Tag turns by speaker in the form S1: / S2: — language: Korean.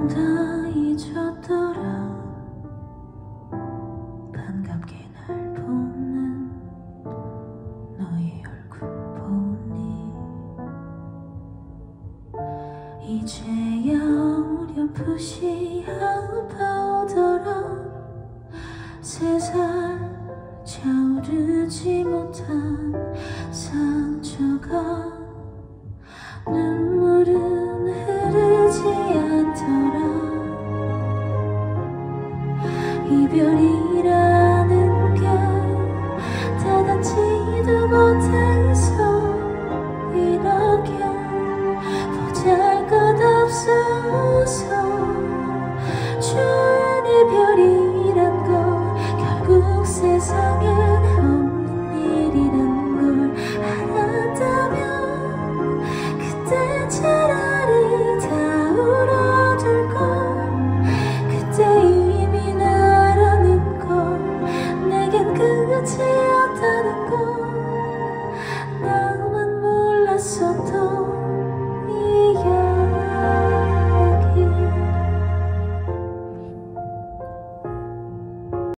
S1: 넌 다 잊었더라. 반갑게 날 보는 너의 얼굴 보니 이제야 어렴풋이 아파오더라. 세살 차오르지 못한 상처가 눈 이별이라는 게 다닿지도 못해서 이렇게 보잘 것 없어서. 좋은 이별이란 걸 결국 세상엔 없는 일이란 걸 알았다면 그때 참